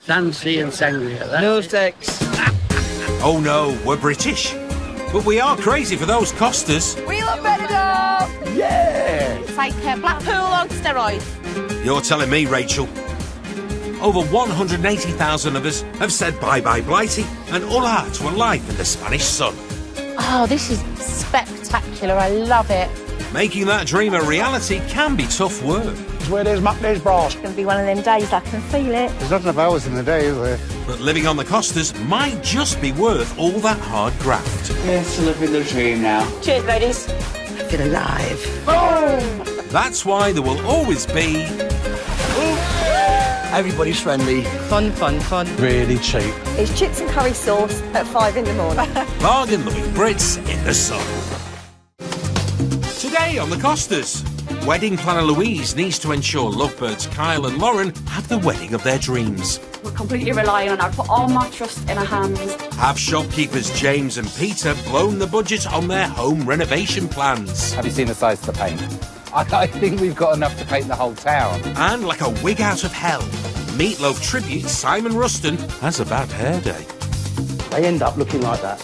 Fancy and sangria. That's No sex. Oh no, we're British. But we are crazy for those Costas. We love Benidorm! Yeah. It's like uh, Blackpool on steroids. You're telling me, Rachel. Over 180,000 of us have said bye bye Blighty and hola to a life in the Spanish sun. Oh, this is spectacular. I love it. Making that dream a reality can be tough work. Where there's muck, there's brass. It's going to be one of them days I can feel it. There's not enough hours in the day, is there? But living on the Costas might just be worth all that hard graft. Yes, living the dream now. Cheers, ladies. Feel alive. That's why there will always be Everybody's friendly. Fun, fun, fun. Really cheap. It's chips and curry sauce at five in the morning. bargain loving Brits in the sun. Today on the Costas, wedding planner Louise needs to ensure lovebirds Kyle and Lauren have the wedding of their dreams. We're completely relying on her. I put all my trust in her hands. Have shopkeepers James and Peter blown the budget on their home renovation plans? Have you seen the size of the paint? I, I think we've got enough to paint the whole town. And like a wig out of hell, Meatloaf tribute Simon Ruston has a bad hair day. They end up looking like that.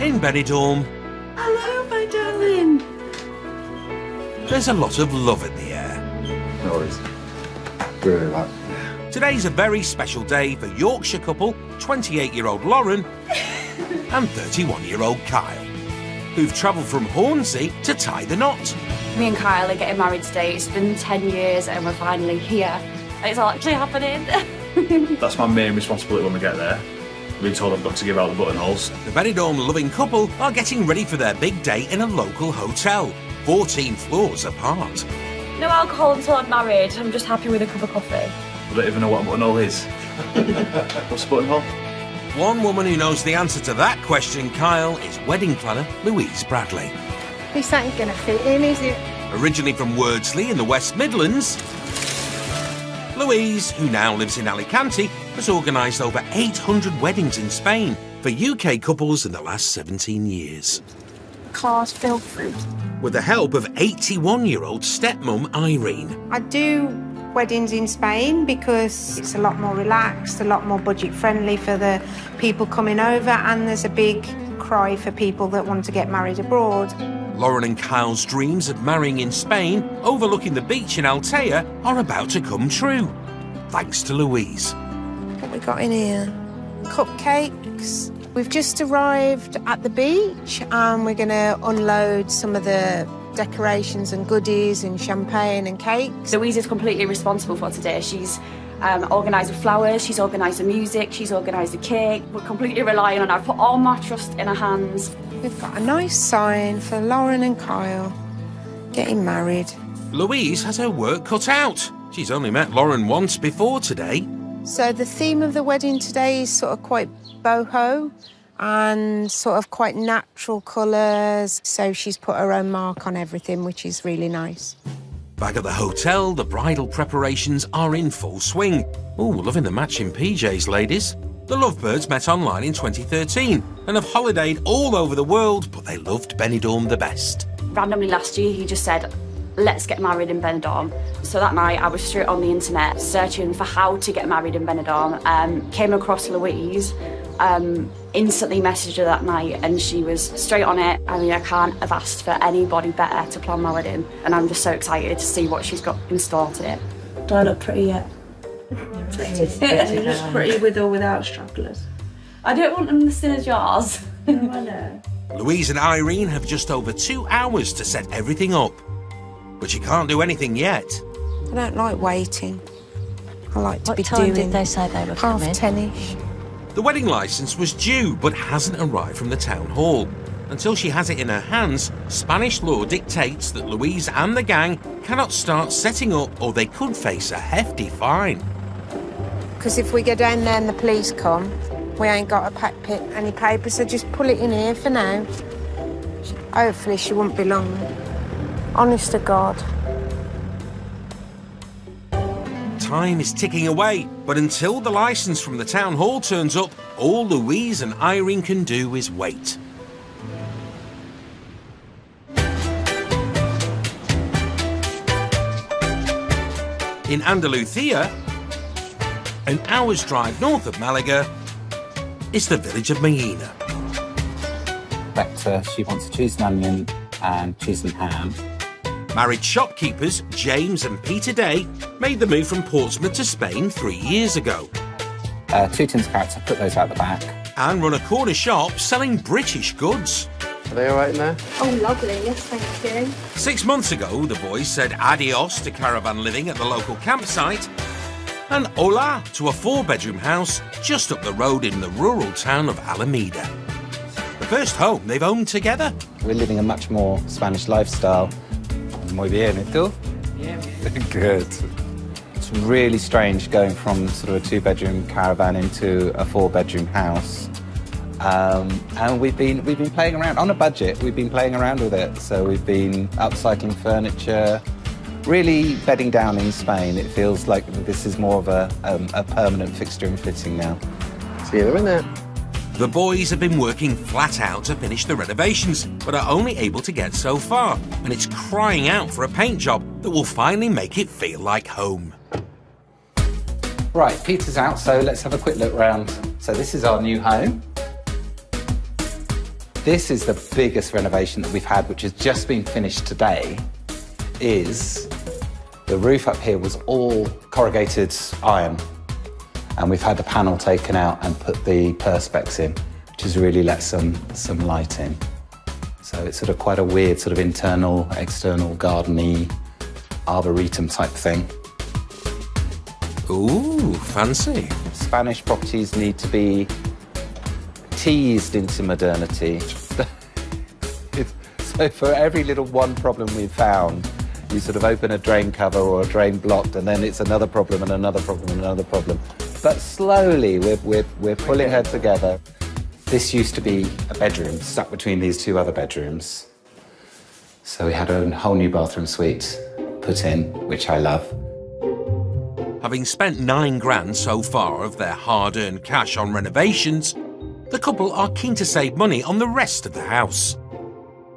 In Benidorm, Hello, my darling. there's a lot of love in the air. No worries. Really like. Today's a very special day for Yorkshire couple 28 year old Lauren and 31 year old Kyle, who've travelled from Hornsea to tie the knot. Me and Kyle are getting married today. It's been 10 years and we're finally here. It's all actually happening. That's my main responsibility when we get there. I've been told I've got to give out the buttonholes. The Benidorm loving couple are getting ready for their big day in a local hotel, 14 floors apart. no alcohol until I'm married. I'm just happy with a cup of coffee. I don't even know what a buttonhole is. What's a buttonhole? One woman who knows the answer to that question, Kyle, is wedding planner Louise Bradley. This ain't going to fit in, is it? Originally from Wordsley in the West Midlands, Louise, who now lives in Alicante, has organised over 800 weddings in Spain for UK couples in the last 17 years. Cars filled fruit. With the help of 81 year old stepmom Irene. I do weddings in Spain because it's a lot more relaxed, a lot more budget friendly for the people coming over, and there's a big cry for people that want to get married abroad. Lauren and Kyle's dreams of marrying in Spain, overlooking the beach in Altea, are about to come true. Thanks to Louise. What we got in here? Cupcakes. We've just arrived at the beach and we're going to unload some of the decorations and goodies and champagne and cakes. Louise is completely responsible for today. She's um, organised the flowers, she's organised the music, she's organised the cake. We're completely relying on her. I put all my trust in her hands. We've got a nice sign for Lauren and Kyle getting married. Louise has her work cut out. She's only met Lauren once before today. So the theme of the wedding today is sort of quite boho and sort of quite natural colours. So she's put her own mark on everything, which is really nice. Back at the hotel, the bridal preparations are in full swing. Ooh, loving the matching PJs, ladies. The Lovebirds met online in 2013 and have holidayed all over the world, but they loved Benidorm the best. Randomly last year, he just said, let's get married in Benidorm. So that night, I was straight on the internet searching for how to get married in Benidorm. Um, came across Louise, um, instantly messaged her that night, and she was straight on it. I mean, I can't have asked for anybody better to plan my wedding, and I'm just so excited to see what she's got in store today. Do I look pretty yet? Pretty. pretty with or without stragglers. I don't want them to sit in jars. I know. Louise and Irene have just over two hours to set everything up. But you can't do anything yet. I don't like waiting. I like to What be time doing did they say they were half coming? ten-ish. The wedding licence was due but hasn't arrived from the town hall. Until she has it in her hands, Spanish law dictates that Louise and the gang cannot start setting up or they could face a hefty fine. Because if we go down there and the police come, we ain't got a pack pit any paper, so just pull it in here for now. Hopefully she won't be long. Honest to God. Time is ticking away, but until the licence from the town hall turns up, all Louise and Irene can do is wait. In Andalusia, an hour's drive north of Malaga, is the village of Maina. Vector, uh, she wants a cheese and onion and cheese and ham. Married shopkeepers James and Peter Day made the move from Portsmouth to Spain three years ago. Uh, two tins of carrots, I put those out the back. And run a corner shop selling British goods. Are they all right in there? Oh, lovely. Yes, thank you. Six months ago, the boys said adios to caravan living at the local campsite and hola to a four bedroom house just up the road in the rural town of Alameda. The first home they've owned together. We're living a much more Spanish lifestyle. Muy bien, ¿y tú? Yeah. Good. It's really strange going from sort of a two bedroom caravan into a four bedroom house. Um, and we've been we've been playing around on a budget. We've been playing around with it. So we've been upcycling furniture, really bedding down in Spain. It feels like this is more of a, um, a permanent fixture and fitting now. See you in there. The boys have been working flat out to finish the renovations, but are only able to get so far, and it's crying out for a paint job that will finally make it feel like home. Right, Peter's out, so let's have a quick look round. So this is our new home. This is the biggest renovation that we've had, which has just been finished today, is the roof up here was all corrugated iron. And we've had the panel taken out and put the perspex in, which has really let some, some light in. So it's sort of quite a weird sort of internal, external, gardeny, arboretum type thing. Ooh, fancy. Spanish properties need to be teased into modernity. so for every little one problem we've found, you sort of open a drain cover or a drain blocked, and then it's another problem and another problem and another problem. But slowly, we're, we're, we're pulling her together. This used to be a bedroom stuck between these two other bedrooms. So we had a whole new bathroom suite put in, which I love. Having spent nine grand so far of their hard earned cash on renovations, the couple are keen to save money on the rest of the house.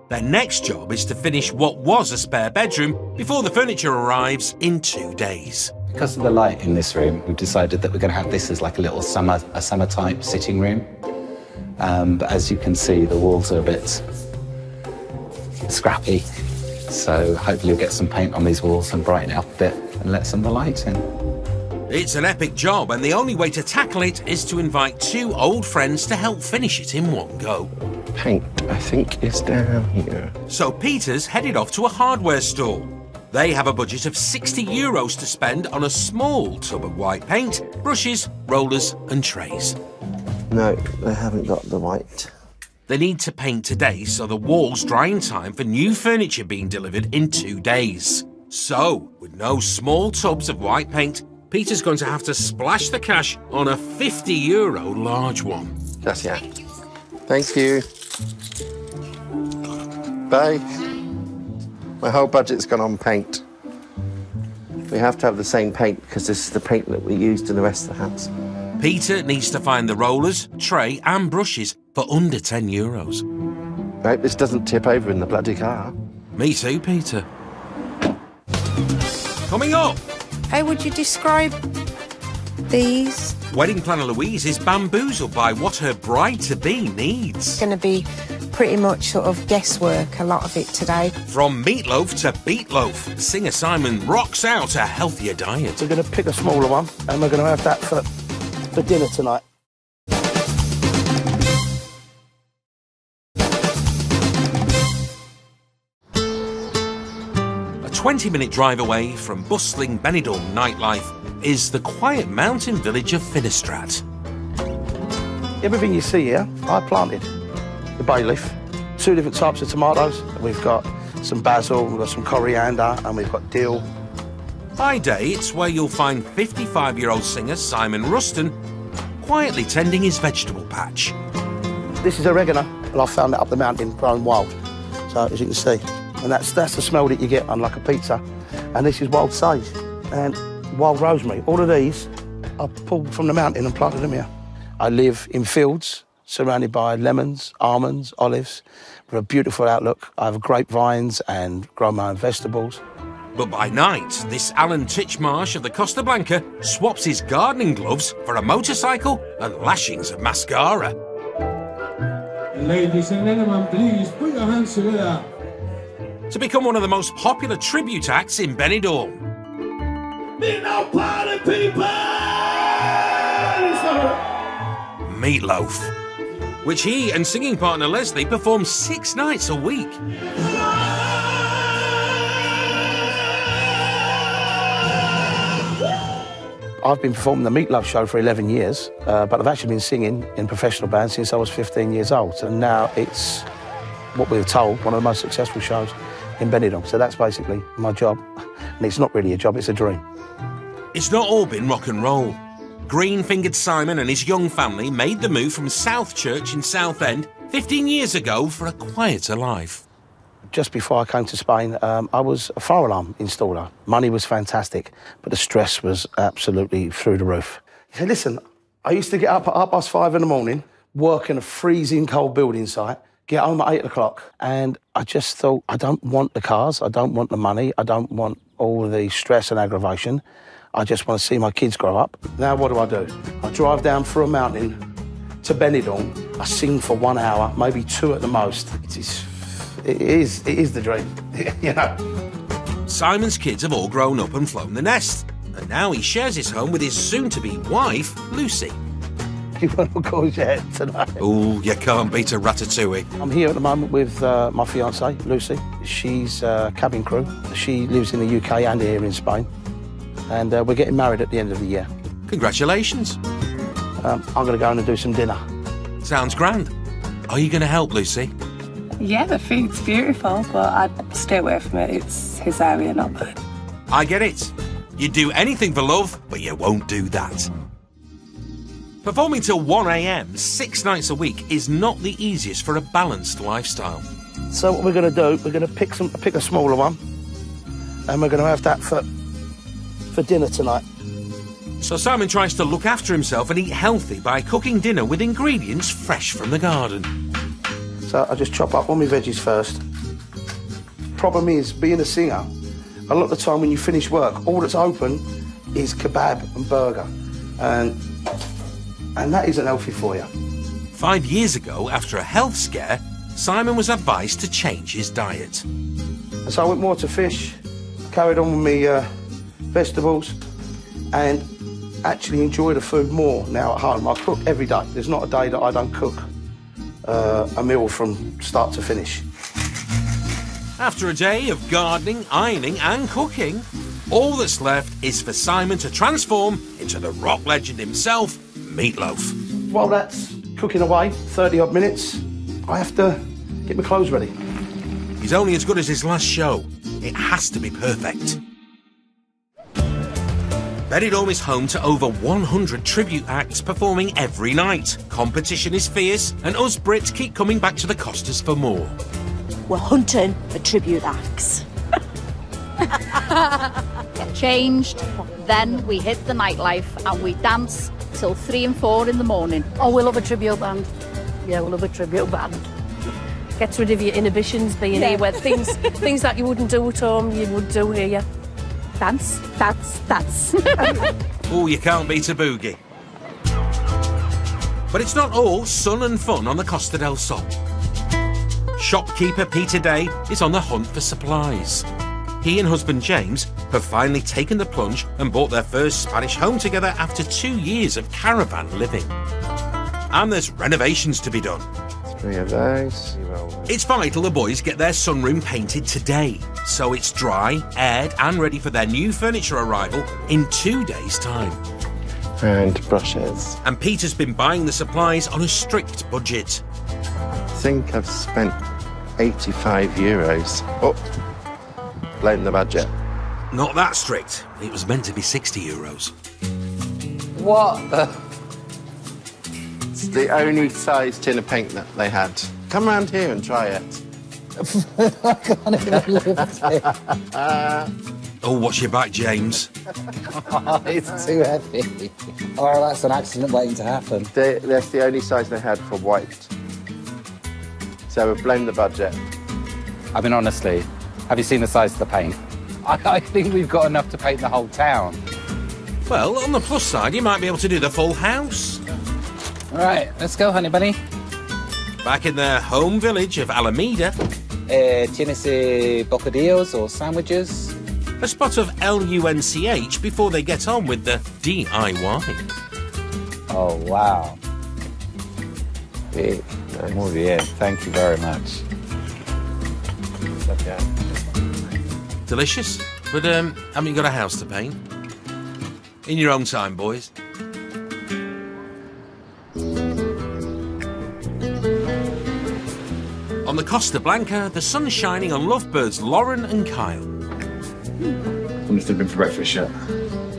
Their next job is to finish what was a spare bedroom before the furniture arrives in two days. Because of the light in this room, we've decided that we're going to have this as like a little summer, a summer type sitting room. Um, but as you can see, the walls are a bit scrappy. So hopefully we'll get some paint on these walls and brighten it up a bit and let some of the light in. It's an epic job, and the only way to tackle it is to invite two old friends to help finish it in one go. Paint, I think, is down here. So Peter's headed off to a hardware store. They have a budget of 60 euros to spend on a small tub of white paint, brushes, rollers, and trays. No, they haven't got the white. They need to paint today so the walls dry in time for new furniture being delivered in two days. So, with no small tubs of white paint, Peter's going to have to splash the cash on a 50 euro large one. That's yeah. Thank you. Bye. My whole budget's gone on paint. We have to have the same paint because this is the paint that we used in the rest of the house. Peter needs to find the rollers, tray, and brushes for under 10 euros. I hope this doesn't tip over in the bloody car. Me too, Peter. Coming up, How would you describe these? wedding planner Louise is bamboozled by what her bride to be needs. It's going to be pretty much sort of guesswork, a lot of it today. From meatloaf to beetloaf, singer Simon rocks out a healthier diet. We're going to pick a smaller one, and we're going to have that for, for dinner tonight. A 20 minute drive away from bustling Benidorm nightlife is the quiet mountain village of Finistrat. Everything you see here, I planted. The bay leaf, two different types of tomatoes. We've got some basil, we've got some coriander, and we've got dill. By day, it's where you'll find 55 year old singer Simon Ruston quietly tending his vegetable patch. This is oregano, and I found it up the mountain grown wild. So as you can see, and that's that's the smell that you get on like a pizza. And this is wild sage and wild rosemary. All of these I pulled from the mountain and planted them here. I live in fields surrounded by lemons, almonds, olives, with a beautiful outlook. I have grapevines and grow my own vegetables. But by night, this Alan Titchmarsh of the Costa Blanca swaps his gardening gloves for a motorcycle and lashings of mascara. Ladies and gentlemen, please put your hands together. To become one of the most popular tribute acts in Benidorm. Be no party people! Meatloaf, which he and singing partner Leslie perform six nights a week. I've been performing the Meatloaf show for 11 years, uh, but I've actually been singing in professional bands since I was 15 years old. And now it's what we were told, one of the most successful shows in Benidorm. So that's basically my job. And it's not really a job, it's a dream. It's not all been rock and roll. Green fingered Simon and his young family made the move from Southchurch in Southend 15 years ago for a quieter life. Just before I came to Spain, um, I was a fire alarm installer. Money was fantastic, but the stress was absolutely through the roof. Listen, I used to get up at half past five in the morning, work in a freezing cold building site, get home at eight o'clock, and I just thought, I don't want the cars, I don't want the money, I don't want all the stress and aggravation. I just want to see my kids grow up. Now, what do I do? I drive down through a mountain to Benidorm. I sing for one hour, maybe two at the most. It is, it is, it is the dream, you know. Simon's kids have all grown up and flown the nest, and now he shares his home with his soon to be wife, Lucy. You want to courgette tonight? Oh, you can't beat a ratatouille. I'm here at the moment with uh, my fiancée, Lucy. She's uh, cabin crew. She lives in the UK and here in Spain. And uh, we're getting married at the end of the year. Congratulations. Um, I'm going to go in and do some dinner. Sounds grand. Are you going to help, Lucy? Yeah, the food's beautiful, but I'd stay away from it. It's his area, not mine. I get it. You'd do anything for love, but you won't do that. Performing till 1am six nights a week is not the easiest for a balanced lifestyle. So what we're going to do, we're going to pick some, pick a smaller one, and we're going to have that for for dinner tonight. So Simon tries to look after himself and eat healthy by cooking dinner with ingredients fresh from the garden. So I just chop up all my veggies first. Problem is, being a singer, a lot of the time when you finish work, all that's open is kebab and burger, and and that isn't healthy for you. Five years ago, after a health scare, Simon was advised to change his diet. So I went more to fish, carried on with me uh, vegetables, and actually enjoy the food more now at home. I cook every day. There's not a day that I don't cook uh, a meal from start to finish. After a day of gardening, ironing, and cooking, all that's left is for Simon to transform into the rock legend himself, Meatloaf. While that's cooking away, 30 odd minutes, I have to get my clothes ready. He's only as good as his last show. It has to be perfect. Benidorm is home to over 100 tribute acts performing every night. Competition is fierce, and us Brits keep coming back to the Costas for more. We're hunting for tribute acts. Get changed, then we hit the nightlife and we dance till three and four in the morning. Oh, we love a tribute band. Yeah, we love a tribute band. Gets rid of your inhibitions being Yeah. here, where things things that you wouldn't do at home, you would do here. Dance, dance, dance. Oh, you can't beat a boogie. But it's not all sun and fun on the Costa del Sol. Shopkeeper Peter Day is on the hunt for supplies. He and husband James have finally taken the plunge and bought their first Spanish home together after two years of caravan living. And there's renovations to be done. Three of those. It's vital the boys get their sunroom painted today, so it's dry, aired, and ready for their new furniture arrival in two days' time. And brushes. And Peter's been buying the supplies on a strict budget. I think I've spent 85 euros. Oh, blown the budget. Not that strict. It was meant to be 60 euros. What the? It's the only size tin of paint that they had. Come round here and try it. I can't even lift it. Oh, watch your back, James. it's too heavy. Oh, that's an accident waiting to happen. They, that's the only size they had for white. So we've blown the budget. I mean, honestly, have you seen the size of the paint? I, I think we've got enough to paint the whole town. Well, on the plus side, you might be able to do the full house. All right, let's go, honey bunny. Back in their home village of Alameda. Eh, ¿Tienes bocadillos or sandwiches? A spot of L-U-N-C-H before they get on with the DIY. Oh, wow. Muy bien. Thank you very much. Delicious, but um, haven't you got a house to paint? In your own time, boys. On the Costa Blanca, the sun's shining on lovebirds Lauren and Kyle, wonder if they've been for breakfast yet.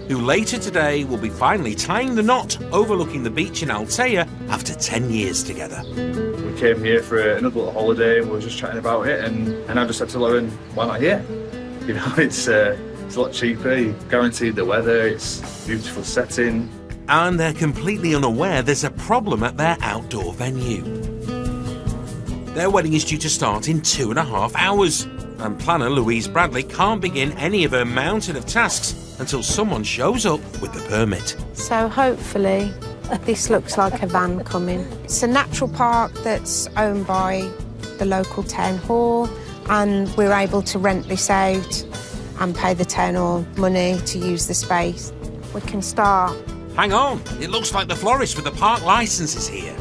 who later today will be finally tying the knot overlooking the beach in Altea after 10 years together. We came here for another little holiday and we were just chatting about it and, and I just said to Lauren, why not here? You know, it's uh, it's a lot cheaper, you guaranteed the weather, it's beautiful setting. And they're completely unaware there's a problem at their outdoor venue. Their wedding is due to start in two and a half hours, and planner Louise Bradley can't begin any of her mountain of tasks until someone shows up with the permit. So hopefully this looks like a van coming. It's a natural park that's owned by the local town hall and we're able to rent this out and pay the town hall money to use the space. We can start. Hang on, it looks like the florist with the park license is here.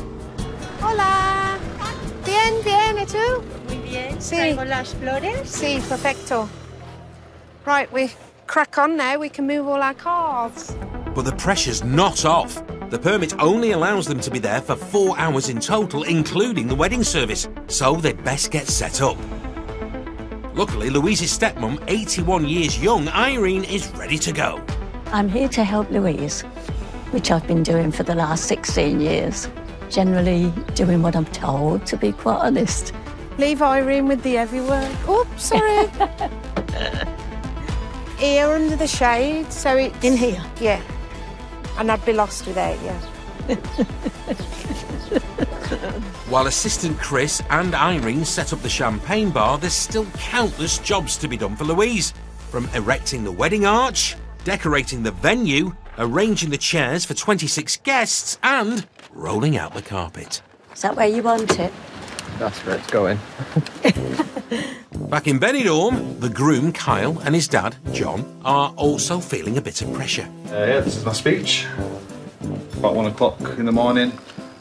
Hola. Bien, bien, ¿y tú? Muy bien. Sí. Traigo las flores. Sí, perfecto. Right, we crack on now. We can move all our cars. But the pressure's not off. The permit only allows them to be there for four hours in total, including the wedding service, so they'd best get set up. Luckily, Louise's stepmom, 81 years young, Irene, is ready to go. I'm here to help Louise, which I've been doing for the last 16 years. Generally doing what I'm told, to be quite honest. Leave Irene with the heavy work. Oops, sorry. here under the shade, so it's In here? Yeah. And I'd be lost without you. While assistant Chris and Irene set up the champagne bar, there's still countless jobs to be done for Louise. From erecting the wedding arch, decorating the venue, arranging the chairs for 26 guests, and rolling out the carpet. Is that where you want it? That's where it's going. Back in Benidorm, the groom, Kyle, and his dad, John, are also feeling a bit of pressure. Uh, yeah, this is my speech. About one o'clock in the morning.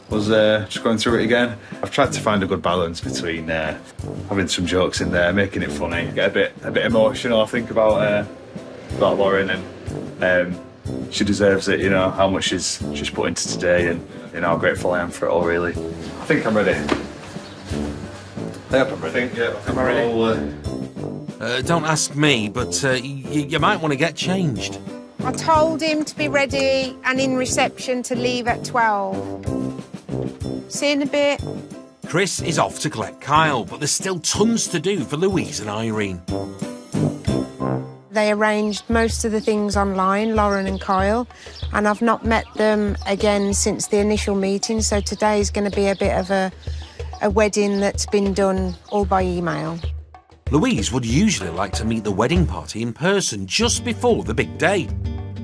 Was uh, just going through it again. I've tried to find a good balance between uh, having some jokes in there, making it funny, get a bit a bit emotional. I think about uh, about Lauren and um, she deserves it. You know how much she's she's put into today, and you know how grateful I am for it all. Really, I think I'm ready. Yep, I'm ready. I think, yeah, I'm ready. Uh, don't ask me, but uh, y- you might want to get changed. I told him to be ready and in reception to leave at 12. See you in a bit. Chris is off to collect Kyle, but there's still tons to do for Louise and Irene. They arranged most of the things online, Lauren and Kyle, and I've not met them again since the initial meeting, so today is going to be a bit of a, a wedding that's been done all by email. Louise would usually like to meet the wedding party in person just before the big day,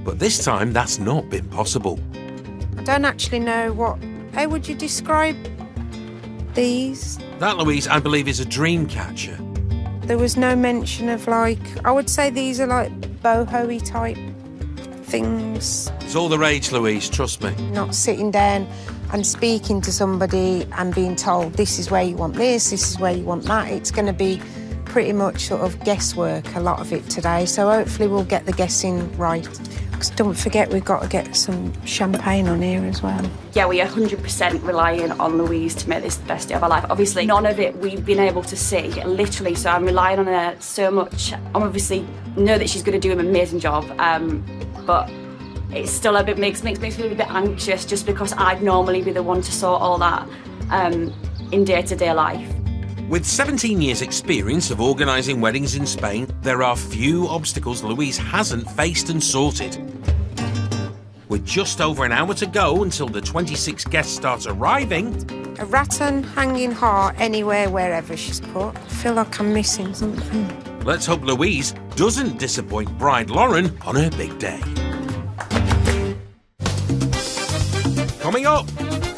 but this time that's not been possible. I don't actually know what. How would you describe these? That, Louise, I believe, is a dream catcher. There was no mention of like. I would say these are like boho type things. It's all the rage, Louise, trust me. Not sitting down and speaking to somebody and being told this is where you want this, this is where you want that. It's going to be pretty much sort of guesswork, a lot of it today. So hopefully we'll get the guessing right. Don't forget we've got to get some champagne on here as well. Yeah, we are 100% relying on Louise to make this the best day of our life. Obviously, none of it we've been able to see, literally, so I'm relying on her so much. I'm obviously know that she's going to do an amazing job, um, but it still a bit makes, makes, makes me a bit anxious just because I'd normally be the one to sort all that um, in day to day life. With 17 years' experience of organising weddings in Spain, there are few obstacles Louise hasn't faced and sorted. With just over an hour to go until the 26 guests start arriving, A rattan hanging heart anywhere, wherever she's put. I feel like I'm missing something. let's hope Louise doesn't disappoint bride Lauren on her big day. Coming up,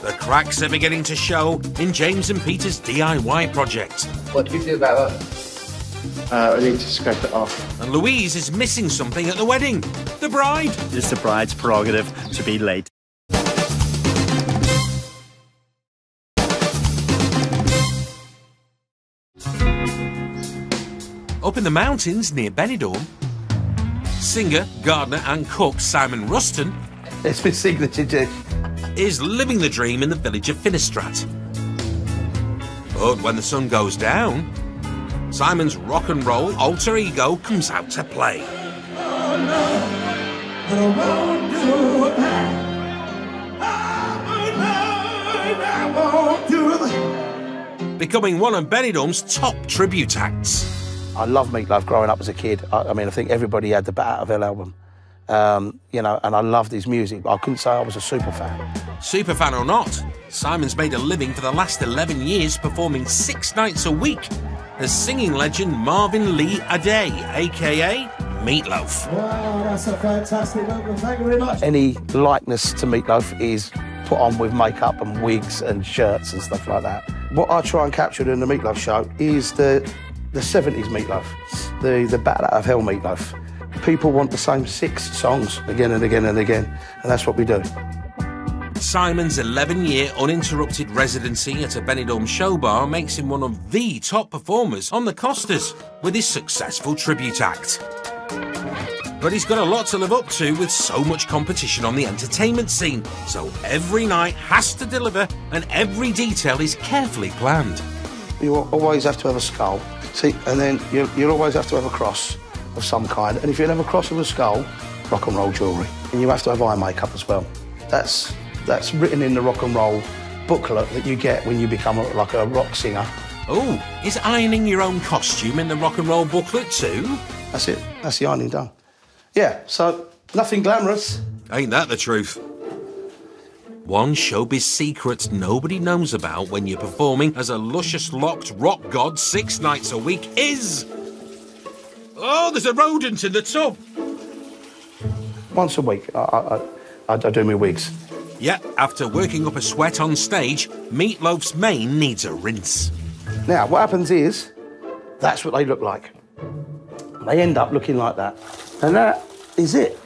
the cracks are beginning to show in James and Peter's DIY project. What do you do about that? Uh, I need to scrape it off. And Louise is missing something at the wedding. The bride. It's the bride's prerogative to be late. Up in the mountains near Benidorm, singer, gardener, and cook Simon Ruston It's my signature dish. Is living the dream in the village of Finistrat. But when the sun goes down, Simon's rock and roll alter ego comes out to play. Becoming one of Benidorm's top tribute acts. I love Meatloaf growing up as a kid. I, I mean, I think everybody had the Bat Out of Hell album. Um, you know, and I loved his music. But I couldn't say I was a super fan. Super fan or not, Simon's made a living for the last 11 years performing six nights a week as singing legend Marvin Lee Aday, aka Meatloaf. Wow, that's a fantastic number. Thank you very much. Any likeness to Meatloaf is put on with makeup and wigs and shirts and stuff like that. What I try and capture in the Meatloaf show is the the 70s Meatloaf, the the Bat Out of Hell Meatloaf. People want the same six songs again and again and again, and that's what we do. Simon's 11 year uninterrupted residency at a Benidorm show bar makes him one of the top performers on the Costas with his successful tribute act. But he's got a lot to live up to with so much competition on the entertainment scene, so every night has to deliver and every detail is carefully planned. You always have to have a skull, see, and then you, you'll always have to have a cross of some kind. And if you have a cross of a skull, rock and roll jewellery. And you have to have eye makeup as well. That's that's written in the rock and roll booklet that you get when you become a, like a rock singer. Oh, is ironing your own costume in the rock and roll booklet too? That's it. That's the ironing done. Yeah. So nothing glamorous. Ain't that the truth? One showbiz secret nobody knows about when you're performing as a luscious locked rock god six nights a week is. Oh, there's a rodent in the tub! Once a week, I, I, I, I do my wigs. Yeah, after working up a sweat on stage, Meatloaf's mane needs a rinse. Now, what happens is, that's what they look like. They end up looking like that. And that is it.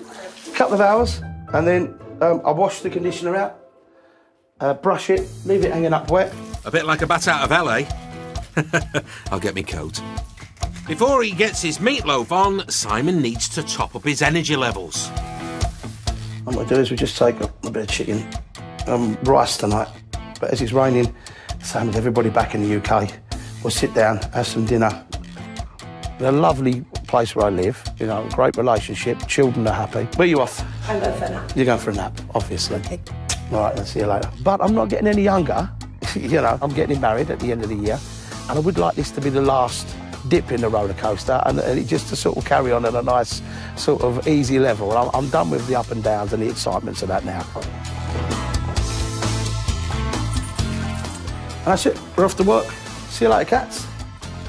A couple of hours, and then um, I wash the conditioner out, uh, brush it, leave it hanging up wet. A bit like a bat out of LA. I'll get me coat. Before he gets his meatloaf on, Simon needs to top up his energy levels. What we do is we just take a, a bit of chicken, um, rice tonight. But as it's raining, same as everybody back in the UK, we'll sit down, have some dinner. In a lovely place where I live, you know, great relationship, children are happy. Where are you off? I'm going for a nap. You're going for a nap, obviously. All right, I'll see you later. But I'm not getting any younger. you know, I'm getting married at the end of the year. And I would like this to be the last dip in the roller coaster and, and it just to sort of carry on at a nice, sort of easy level. I'm, I'm done with the up and downs and the excitements of that now. And that's it. We're off to work. See you later, cats.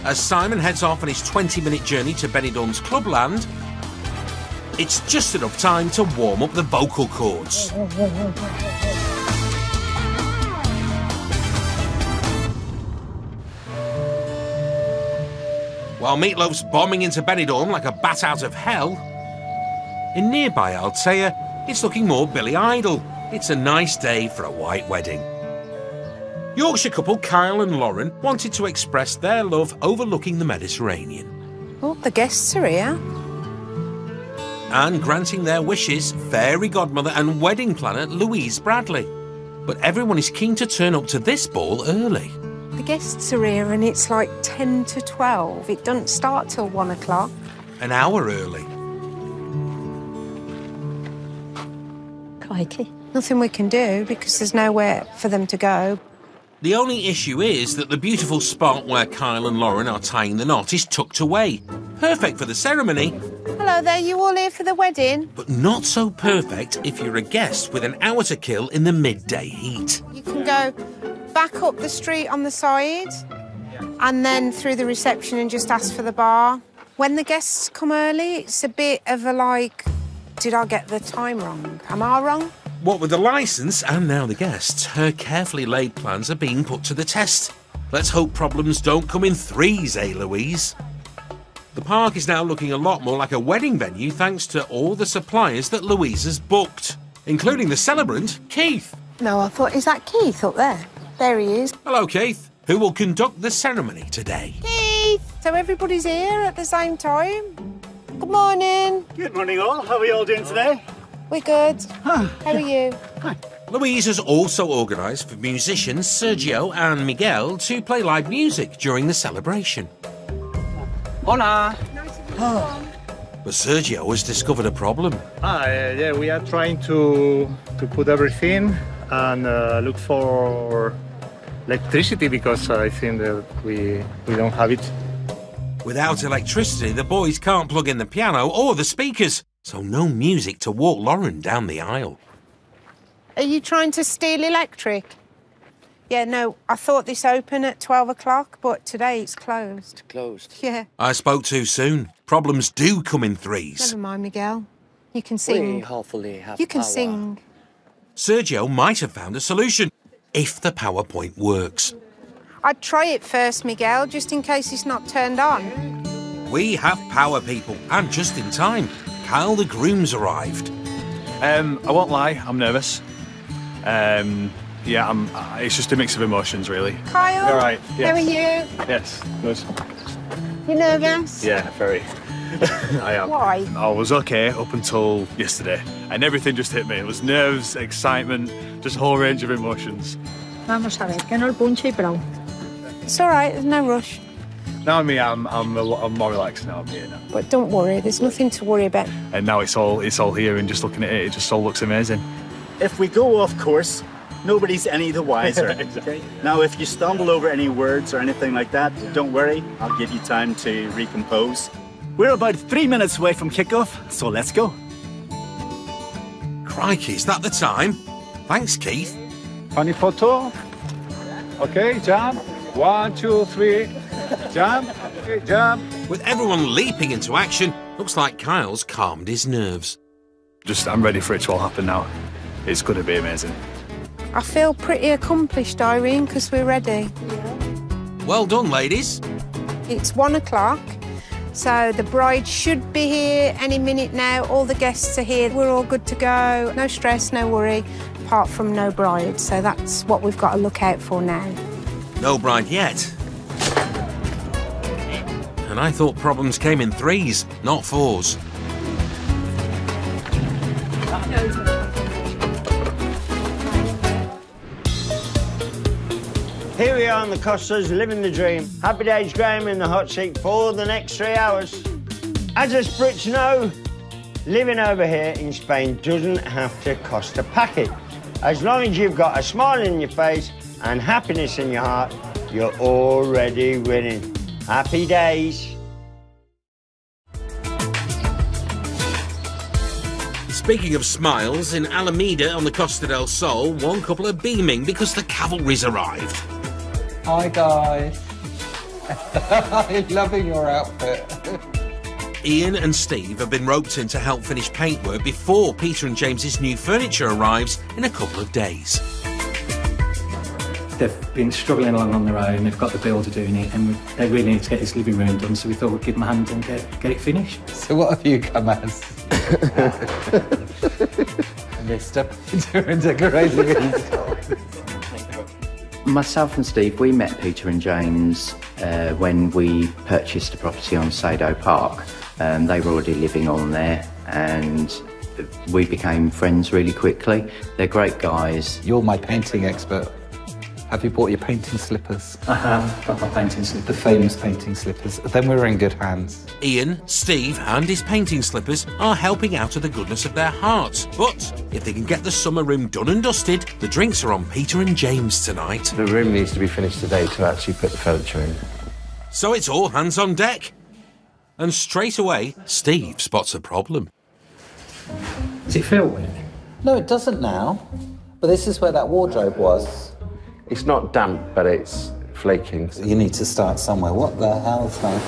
As Simon heads off on his 20 minute journey to Benidorm's Clubland, it's just enough time to warm up the vocal cords. While Meatloaf's bombing into Benidorm like a bat out of hell, in nearby Altea, it's looking more Billy Idol. It's a nice day for a white wedding. Yorkshire couple Kyle and Lauren wanted to express their love overlooking the Mediterranean. Oh, the guests are here. and granting their wishes, fairy godmother and wedding planner Louise Bradley. But everyone is keen to turn up to this ball early. The guests are here and it's like 10 to 12. It doesn't start till 1 o'clock. An hour early. Crikey. Nothing we can do because there's nowhere for them to go. The only issue is that the beautiful spot where Kyle and Lauren are tying the knot is tucked away. Perfect for the ceremony, Hello there, you all here for the wedding? but not so perfect if you're a guest with an hour to kill in the midday heat. You can go back up the street on the side and then through the reception and just ask for the bar. When the guests come early, it's a bit of a like, did I get the time wrong? Am I wrong? What with the licence and now the guests, her carefully laid plans are being put to the test. Let's hope problems don't come in threes, eh, Louise? The park is now looking a lot more like a wedding venue thanks to all the suppliers that Louise has booked, including the celebrant, Keith. No, I thought, is that Keith up there? There he is. Hello, Keith, who will conduct the ceremony today. Keith! So everybody's here at the same time? Good morning. Good morning, all. How are you all doing today? We're good. How are you? Hi. Louise has also organised for musicians Sergio and Miguel to play live music during the celebration. Hola. But Sergio has discovered a problem. Ah, uh, yeah, we are trying to to put everything and uh, look for electricity because I think that we we don't have it. Without electricity, the boys can't plug in the piano or the speakers, so no music to walk Lauren down the aisle. Are you trying to steal electric? Yeah, no, I thought this open at 12 o'clock, but today it's closed. Closed. Yeah. I spoke too soon. Problems do come in threes. Never mind, Miguel. You can sing. We hopefully have You can power. sing. Sergio might have found a solution if the PowerPoint works. I'd try it first, Miguel, just in case it's not turned on. We have power people, and just in time. Kyle the groom's arrived. Um, I won't lie, I'm nervous. Um, yeah, I'm, uh, it's just a mix of emotions, really. Kyle, All right, how yes. are you? Yes, good. You nervous? Yeah, very. I am. Why? Oh, I was okay up until yesterday, and everything just hit me. It was nerves, excitement, just a whole range of emotions. Vamos a ver, que no el punche y prou. It's all right, there's no rush. Now me, I'm, I'm, a lot, I'm more relaxed now. I'm here now, But don't worry, there's nothing to worry about. and now it's all, it's all here, and just looking at it, it just all looks amazing. If we go off course, nobody's any the wiser. Exactly. Now, if you stumble over any words or anything like that, don't worry. I'll give you time to recompose. We're about three minutes away from kickoff, so let's go. Crikey, is that the time? Thanks, Keith. Funny photo. Okay, jump. One, two, three. Jump. Okay, jump. With everyone leaping into action, looks like Kyle's calmed his nerves. Just, I'm ready for it to all happen now. It's going to be amazing. I feel pretty accomplished, Irene, because we're ready. Well done, ladies. It's one o'clock, so the bride should be here any minute now. All the guests are here. We're all good to go. No stress, no worry, apart from no bride. So that's what we've got to look out for now. No bride yet. And I thought problems came in threes, not fours. Here we are on the Costas, living the dream. Happy Days Graham in the hot seat for the next three hours. As us Brits know, living over here in Spain doesn't have to cost a packet. As long as you've got a smile in your face and happiness in your heart, you're already winning. Happy days. Speaking of smiles, in Alameda on the Costa del Sol, one couple are beaming because the cavalry's arrived. Hi guys. I'm loving your outfit. Ian and Steve have been roped in to help finish paintwork before Peter and James's new furniture arrives in a couple of days. They've been struggling along on their own. They've got the builder doing it, and they really need to get this living room done. So we thought we'd give them a hand and get get it finished. So what have you come as? Mr. Doing decorating. Myself and Steve, we met Peter and James uh, when we purchased a property on Sado Park. Um, they were already living on there, and we became friends really quickly. They're great guys. You're my painting expert. Have you bought your painting slippers? I have got my painting slippers. The famous painting slippers. Then we're in good hands. Ian, Steve, and his painting slippers are helping out of the goodness of their hearts. But if they can get the summer room done and dusted, the drinks are on Peter and James tonight. The room needs to be finished today to actually put the furniture in. So it's all hands on deck. And straight away, Steve spots a problem. Does it feel wet? No, it doesn't now. But this is where that wardrobe was. It's not damp, but it's flaking. You need to start somewhere. What the hell's that?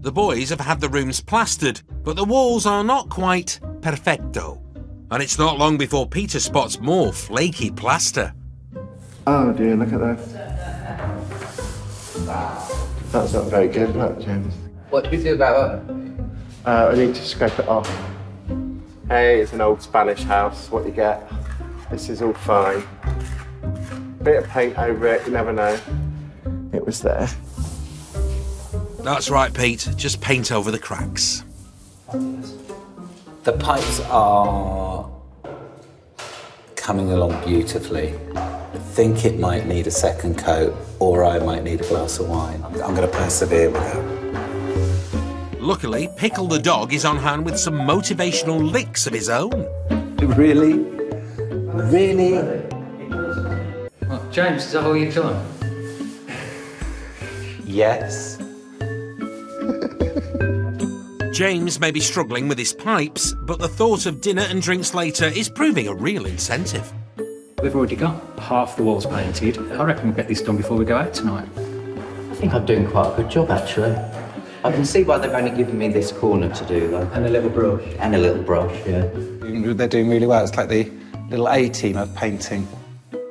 The boys have had the rooms plastered, but the walls are not quite perfecto. And it's not long before Peter spots more flaky plaster. Oh dear, look at that. That's not very good, look, James. What do we do about that? Uh, I need to scrape it off. Hey, it's an old Spanish house. What you get? This is all fine. A bit of paint over it, you never know. It was there. That's right, Pete. Just paint over the cracks. The pipes are coming along beautifully. I think it might need a second coat, or I might need a glass of wine. I'm, I'm going to persevere with it. Luckily, Pickle the dog is on hand with some motivational licks of his own. Really? Really? Well, James, is that all you've done? Yes. James may be struggling with his pipes, but the thought of dinner and drinks later is proving a real incentive. We've already got half the walls painted. I reckon we'll get this done before we go out tonight. I think I'm doing quite a good job, actually. I can see why they've only given me this corner to do, though. And a little brush. And a little brush, yeah. They're doing really well. It's like the little A team of painting.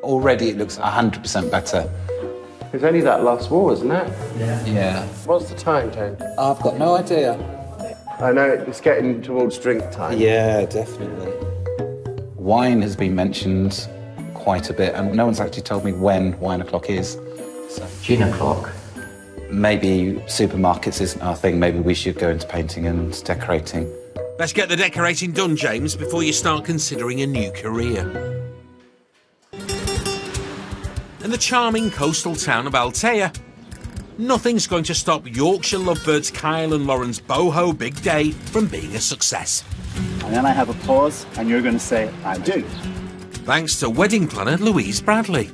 Already it looks 100% better. It's only that last wall, isn't it? Yeah. Yeah. What's the time, James? I've got no idea. I know it's getting towards drink time. Yeah, definitely. Wine has been mentioned quite a bit, and no one's actually told me when wine o'clock is. So Gin o'clock. maybe supermarkets isn't our thing. Maybe we should go into painting and decorating. Let's get the decorating done, James, before you start considering a new career. In the charming coastal town of Altea, nothing's going to stop Yorkshire lovebirds Kyle and Lauren's boho big day from being a success. And then I have a pause, and you're going to say, I do. Thanks to wedding planner Louise Bradley.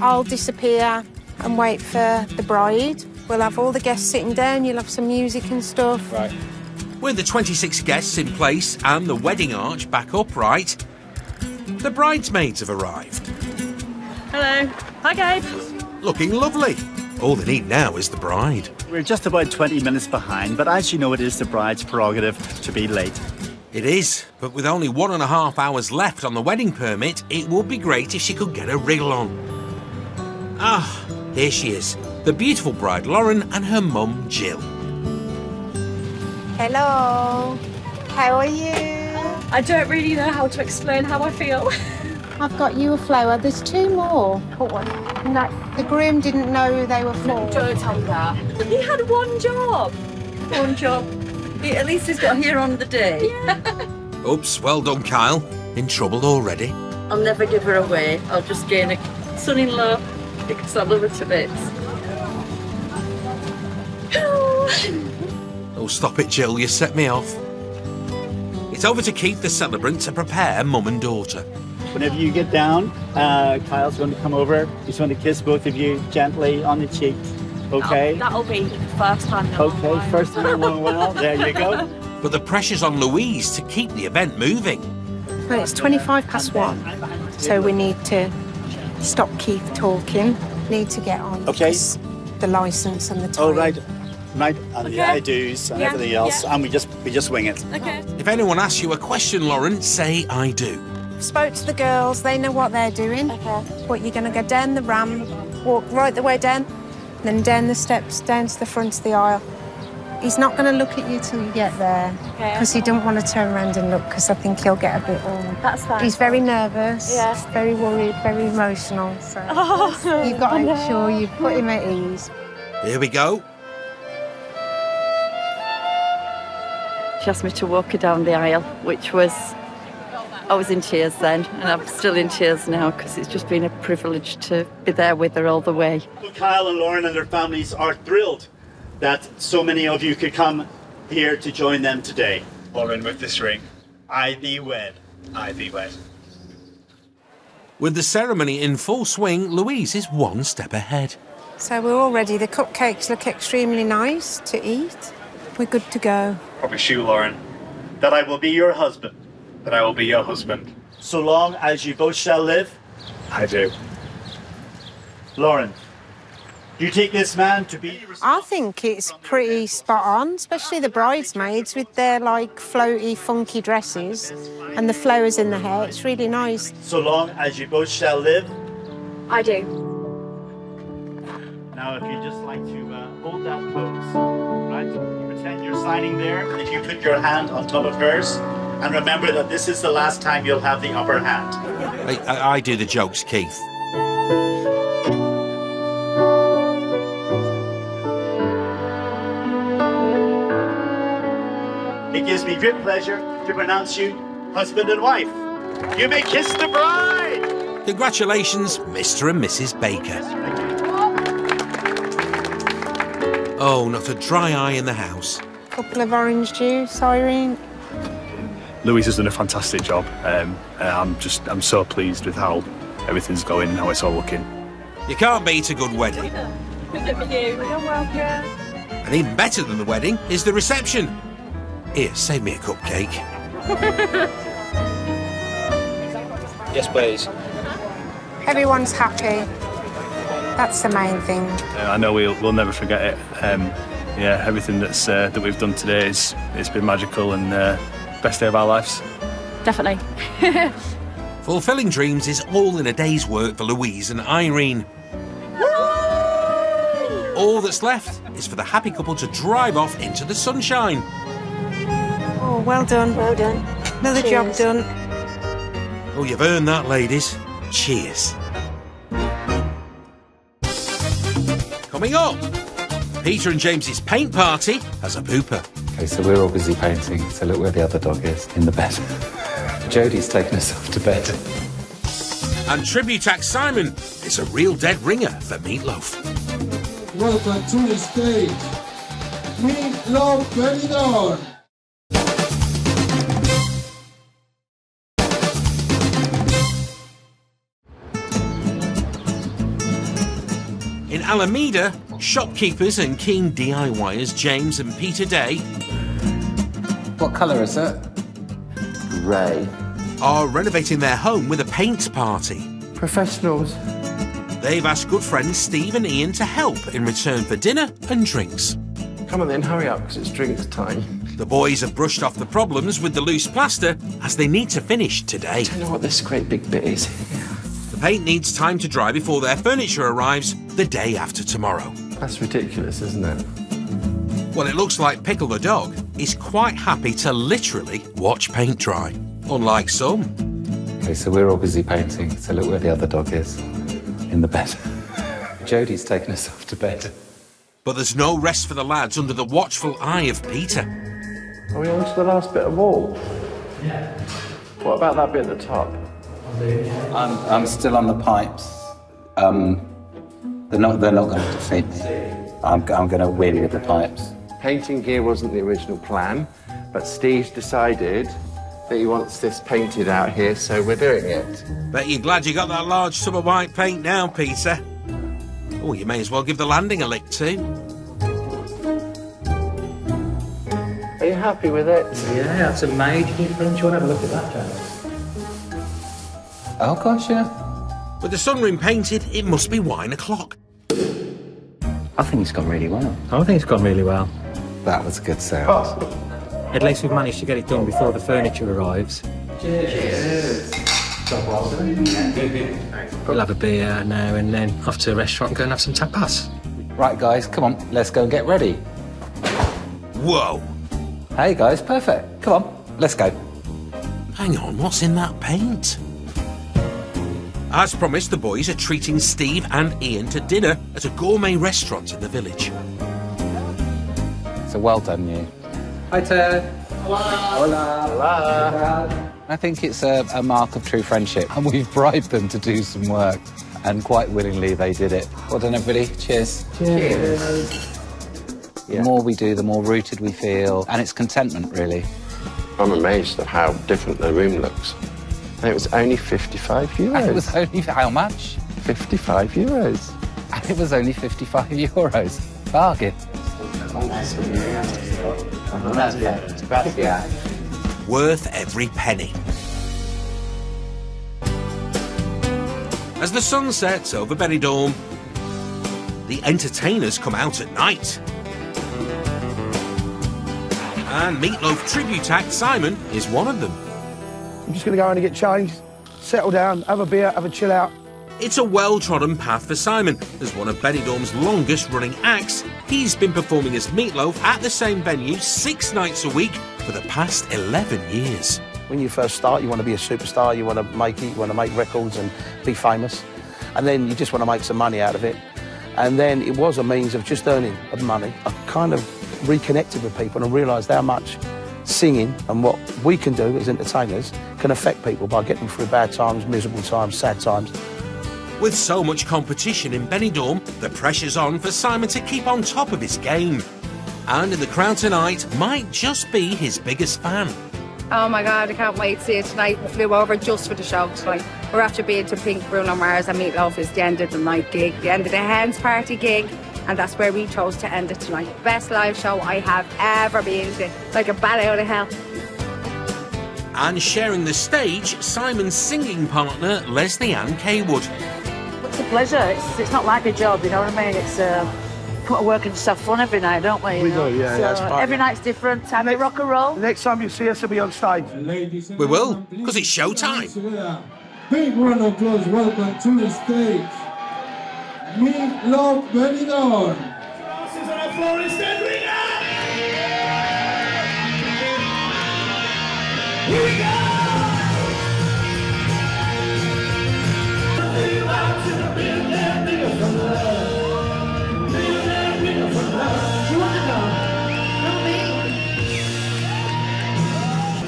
I'll disappear and wait for the bride. We'll have all the guests sitting down, you'll have some music and stuff. Right. With the 26 guests in place and the wedding arch back upright, the bridesmaids have arrived. Hello. Hi, Gabe. Looking lovely. All they need now is the bride. We're just about 20 minutes behind, but as you know, it is the bride's prerogative to be late. It is, but with only one and a half hours left on the wedding permit, it would be great if she could get a wriggle on. Ah, here she is, the beautiful bride Lauren and her mum Jill. Hello. How are you? I don't really know how to explain how I feel. I've got you a flower. There's two more. Put one. No, the groom didn't know they were full. Don't tell me that. He had one job. One job. He, at least he's got here on the day. Yeah. Oops, well done, Kyle. In trouble already. I'll never give her away. I'll just gain a son-in-law because I love her to bits. Oh, stop it, Jill, you set me off. It's over to Keith, the celebrant, to prepare mum and daughter. Whenever you get down, uh, Kyle's going to come over. He's going to kiss both of you gently on the cheeks. Okay? That'll, that'll be the first time in long Okay, while. first in a long while. There you go. But the pressure's on Louise to keep the event moving. Well, it's 25 past one, so we need to stop Keith talking. Need to get on. Okay. The license and the time. Oh, right. Right, and the I do's and Yeah, everything else, yeah. and we just we just wing it. Okay. If anyone asks you a question, Lauren, say I do. Spoke to the girls. They know what they're doing. Okay. What you're going to go down the ramp, walk right the way down, then down the steps, down to the front of the aisle. He's not going to look at you till you get there Okay. because he don't want to turn around and look because I think he'll get a bit. Um, That's fine. He's very nervous. Yeah. Very worried. Very emotional. So Oh, you've got to make sure you put him at ease. Here we go. She asked me to walk her down the aisle, which was, I was in tears then, and I'm still in tears now because it's just been a privilege to be there with her all the way. Kyle and Lauren and their families are thrilled that so many of you could come here to join them today. Lauren, with this ring, I thee wed, I thee wed. With the ceremony in full swing, Louise is one step ahead. So we're all ready. The cupcakes look extremely nice to eat. We're good to go. Promise you, Lauren, that I will be your husband. That I will be your husband. So long as you both shall live. I do. Lauren, do You take this man to be I think it's pretty spot on, especially the bridesmaids with their like floaty, funky dresses and the flowers in the hair. It's really nice. so long as you both shall live. I do. Now, if you'd just like to uh, hold that pose, right? You pretend you're signing there, and if you put your hand on top of hers, and remember that this is the last time you'll have the upper hand. I, I, I do the jokes, Keith. It gives me great pleasure to pronounce you husband and wife. You may kiss the bride. Congratulations, Mr. and Mrs. Baker. Oh, not a dry eye in the house. Couple of orange juice, Irene. Louise has done a fantastic job. Um, uh, I'm just, I'm so pleased with how everything's going, and how it's all looking. You can't beat a good wedding. You're welcome. And even better than the wedding is the reception. Here, save me a cupcake. Yes, please. Everyone's happy. That's the main thing. Uh, I know we'll, we'll never forget it. Um, yeah, everything that's uh, that we've done today is it's been magical and uh, best day of our lives. Definitely. Fulfilling dreams is all in a day's work for Louise and Irene. All that's left is for the happy couple to drive off into the sunshine. Oh, well done. Well done. Another job Cheers. done. Oh, you've earned that, ladies. Cheers. Coming up, Peter and James's paint party has a pooper. Okay, so we're all busy painting. So look where the other dog is, in the bed. Jodie's taken us off to bed. And tribute act Simon is a real dead ringer for Meatloaf. Welcome to the stage, Meatloaf Love Benidorm. In Alameda, shopkeepers and keen DIYers James and Peter Day What colour is it? Grey. are renovating their home with a paint party. Professionals. They've asked good friends Steve and Ian to help in return for dinner and drinks. Come on then, hurry up, because it's drinks time. The boys have brushed off the problems with the loose plaster as they need to finish today. I don't know what this great big bit is. The paint needs time to dry before their furniture arrives the day after tomorrow. That's ridiculous, isn't it? Well, it looks like Pickle the dog is quite happy to literally watch paint dry, unlike some. Okay, so we're all busy painting. So look where the other dog is, in the bed. Jodie's taken us off to bed. But there's no rest for the lads under the watchful eye of Peter. Are we on to the last bit of wall? Yeah. What about that bit at the top? I'm, I'm still on the pipes. Um, they're not, they're not going to defeat me. I'm, I'm going to win with the pipes. Painting gear wasn't the original plan, but Steve's decided that he wants this painted out here, so we're doing it. Bet you're glad you got that large tub of white paint now, Peter. Oh, you may as well give the landing a lick too. Are you happy with it? Yeah, that's a major difference. You want to have a look at that, James? Oh, gosh, yeah. With the sunroom painted, it must be wine o'clock. I think it's gone really well. I think it's gone really well. That was a good sound. At least we've managed to get it done before the furniture arrives. Cheers. We'll have a beer now and then off to a restaurant and go and have some tapas. Right, guys, come on, let's go and get ready. Whoa! Hey, guys, perfect. Come on, let's go. Hang on, what's in that paint? As promised, the boys are treating Steve and Ian to dinner at a gourmet restaurant in the village. So well done, you. Hi, Ted. I think it's a, a mark of true friendship, and we've bribed them to do some work, and quite willingly they did it. Well done, everybody. Cheers. Cheers. The more we do, the more rooted we feel, and it's contentment, really. I'm amazed at how different the room looks. And it was only 55 euros. And it was only how much? 55 euros. And it was only 55 euros. Bargain. Worth every penny. As the sun sets over Benidorm, the entertainers come out at night. And Meatloaf tribute act Simon is one of them. I'm just going to go in and get changed, settle down, have a beer, have a chill out. It's a well-trodden path for Simon. As one of Benidorm's longest-running acts, he's been performing as Meatloaf at the same venue six nights a week for the past 11 years. When you first start, you want to be a superstar, you want to make it, you want to make records and be famous. And then you just want to make some money out of it. And then it was a means of just earning money. I kind of reconnected with people and realised how much singing and what we can do as entertainers can affect people by getting through bad times, miserable times, sad times. With so much competition in Benidorm, the pressure's on for Simon to keep on top of his game. And in the crowd tonight might just be his biggest fan. Oh my god, I can't wait to see it tonight. We flew over just for the show tonight. We're after being to Pink, Bruno Mars and Meatloaf is the end of the night gig, the end of the Hands Party gig, and that's where we chose to end it tonight. Best live show I have ever been to. Like a bat out of hell. And sharing the stage, Simon's singing partner, Leslie Ann Kaywood. It's a pleasure. It's, it's not like a job, you know what I mean? It's uh, put a work and stuff have fun every night, don't we? We know? do, yeah, So that's fine. Every night's different. Time to rock and roll. The next time you see us, we'll be on stage. We will, because it's showtime. Big round of applause. Welcome to the stage. Meet Love Benidorm.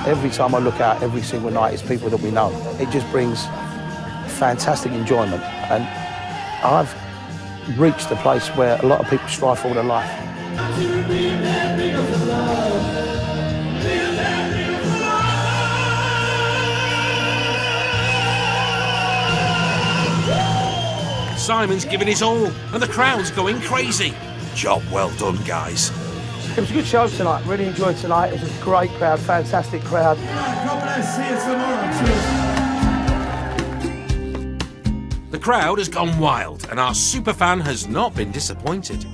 Every time I look out, every single night, it's people that we know. It just brings fantastic enjoyment. And I've reached a place where a lot of people strive for all their life. Simon's giving his all, and the crowd's going crazy. Job well done, guys. It was a good show tonight. Really enjoyed tonight. It was a great crowd, fantastic crowd. God bless. See you tomorrow. The crowd has gone wild, and our super fan has not been disappointed.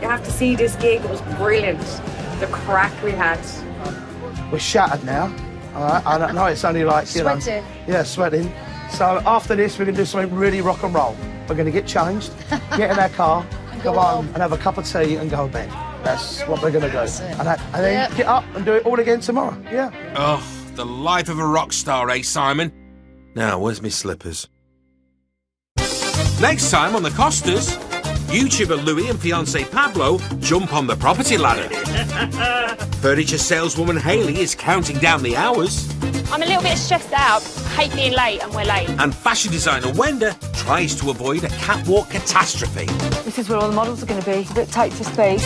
You have to see this gig, it was brilliant. The crack we had. We're shattered now. All right, I don't know. It's only like you know. Sweating. Yeah, sweating. So after this, we're gonna do something really rock and roll. We're gonna get changed, get in our car, go home, and have a cup of tea and go to bed. That's what they're gonna do. And, that- and then Yeah. get up and do it all again tomorrow. Yeah. Oh, the life of a rock star, eh, Simon? Now, where's my slippers? Next time on the Costas, YouTuber Louis and fiance Pablo jump on the property ladder. Furniture saleswoman Haley is counting down the hours, I'm a little bit stressed out. I hate being late and we're late. and fashion designer Wenda tries to avoid a catwalk catastrophe. This is where all the models are going to be. It's a bit tight for space.